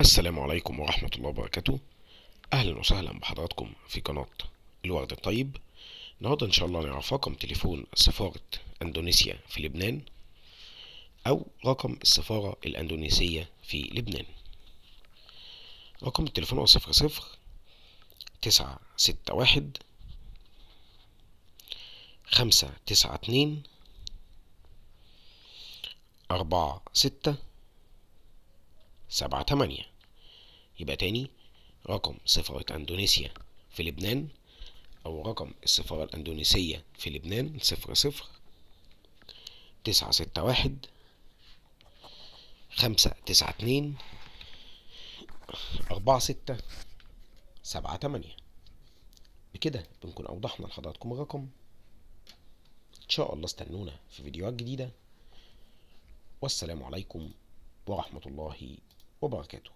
السلام عليكم ورحمة الله وبركاته. أهلا وسهلا بحضراتكم في قناة الورد الطيب. النهاردة إن شاء الله نعرف رقم تليفون سفارة أندونيسيا في لبنان أو رقم السفارة الأندونيسية في لبنان. رقم التليفون هو صفر صفر تسعة ستة واحد خمسة تسعة اتنين أربعة ستة سبعة تمانية. يبقى تاني رقم سفارة أندونيسيا في لبنان أو رقم السفارة الأندونيسية في لبنان صفر صفر. تسعة ستة واحد. خمسة تسعة اتنين. أربعة ستة. سبعة تمانية. بكده بنكون أوضحنا لحضراتكم الرقم. إن شاء الله استنونا في فيديوهات جديدة. والسلام عليكم ورحمة الله وبركاته